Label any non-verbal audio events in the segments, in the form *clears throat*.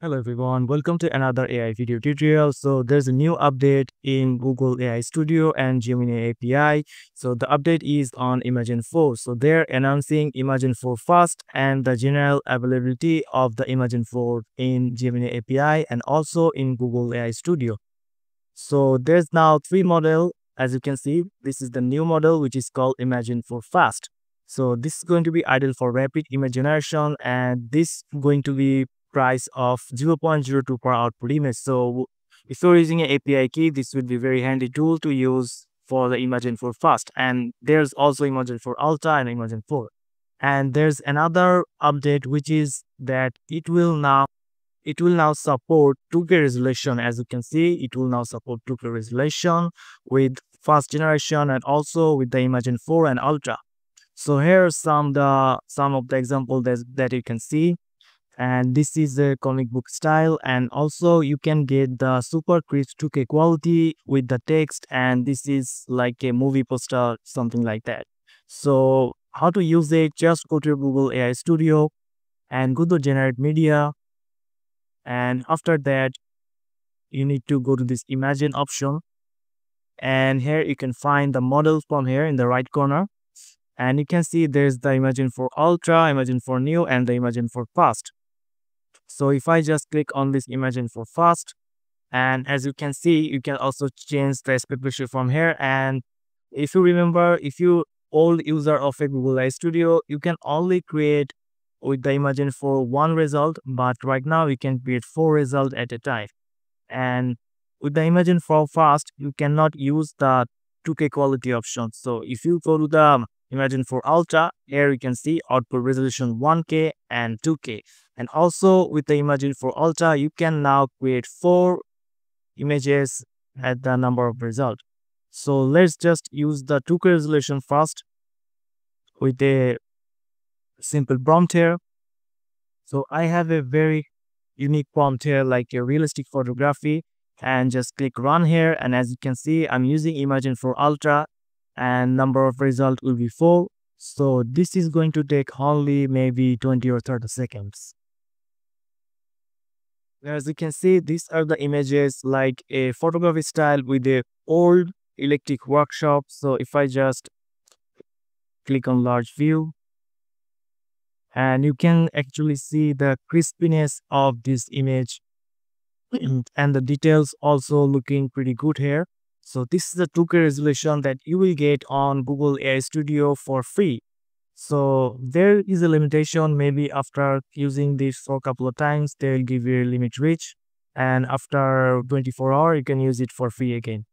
Hello everyone, welcome to another AI video tutorial. So there's a new update in Google AI Studio and Gemini API. So the update is on Imagen 4. So they're announcing Imagen 4 fast and the general availability of the Imagen 4 in Gemini API and also in Google AI Studio. So there's now three model. As you can see, this is the new model which is called Imagen 4 Fast. So this is going to be ideal for rapid image generation and this going to be price of 0.02 per output image. So if you're using an API key, this would be very handy tool to use for the Imagen 4 Fast. And there's also Imagen 4 Ultra and Imagen 4. And there's another update which is that it will now it will now support 2K resolution. As you can see, it will now support 2K resolution with fast generation and also with the Imagen 4 and Ultra. So here's some the some of the example that, that you can see and this is the comic book style. And also you can get the super crisp 2k quality with the text and this is like a movie poster something like that. So how to use it? Just go to google ai studio and go to generate media. And after that you need to go to this Imagen option. And here you can find the model from here in the right corner. And you can see there's the Imagen 4 Ultra, Imagen 4 new and the Imagen 4 Fast. So if I just click on this Imagen 4 Fast, and as you can see, you can also change the aspect ratio from here. And if you remember, if you old user of a Google AI Studio, you can only create with the Imagen 4 one result, but right now you can create four results at a time. And with the Imagen 4 Fast, you cannot use the 2K quality option. So if you go to the Imagen 4 Ultra, here you can see output resolution 1K and 2K. And also with the Imagen 4 Ultra, you can now create four images at the number of result. So let's just use the 2K resolution first with a simple prompt here. So I have a very unique prompt here like a realistic photography. And just click run here. And as you can see I'm using Imagen 4 Ultra. And number of result will be 4 so this is going to take only maybe 20 or 30 seconds as you can see, these are the images like a photography style with a old electric workshop. So if I just click on large view and you can actually see the crispiness of this image *clears throat* and the details also looking pretty good here. So this is the 2K resolution that you will get on Google AI Studio for free. So there is a limitation. Maybe after using this for a couple of times, they'll give you a limit reach. And after 24 hour, you can use it for free again.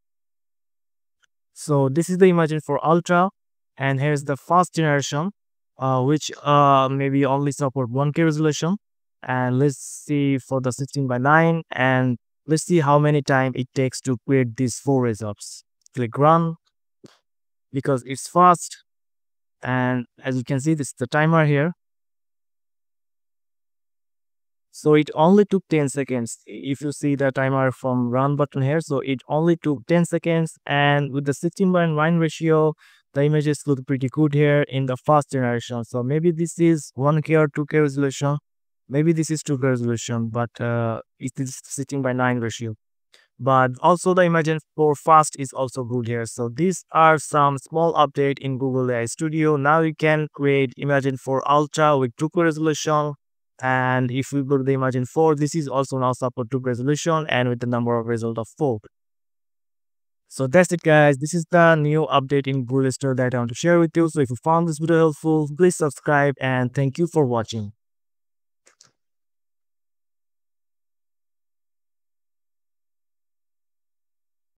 So this is the Imagen 4 Ultra. And here's the fast generation, uh, which uh, maybe only support 1K resolution. And let's see for the 16 by 9. And let's see how many time it takes to create these four results. Click run because it's fast and as you can see this is the timer here. So it only took 10 seconds. If you see the timer from run button here so it only took 10 seconds. And with the 16 by 9 ratio the images look pretty good here in the fast generation. So maybe this is 1k or 2k resolution. Maybe this is 2k resolution but uh, it is 16 by 9 ratio but also the Imagen 4 Fast is also good here. So these are some small update in Google AI Studio. Now you can create Imagen 4 Ultra with 2K resolution. And if we go to the Imagen 4, this is also now support 2K resolution and with the number of result of 4. So that's it guys. This is the new update in Google Store that I want to share with you. So if you found this video helpful, please subscribe and thank you for watching.